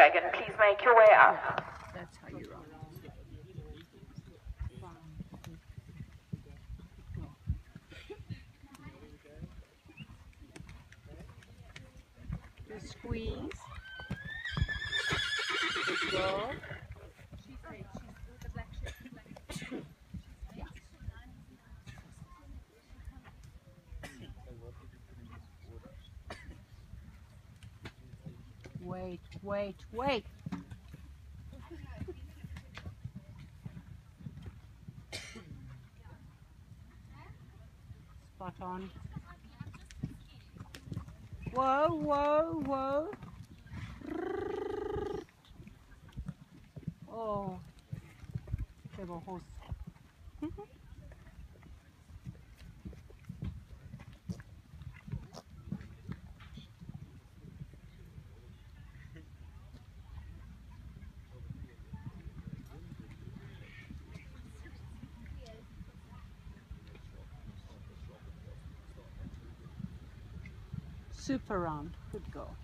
dragon. Please make your way up. That's how you run. Squeeze. Good Wait, wait, wait. Spot on. Whoa, whoa, whoa. Oh, clever horse. Super round. Good girl.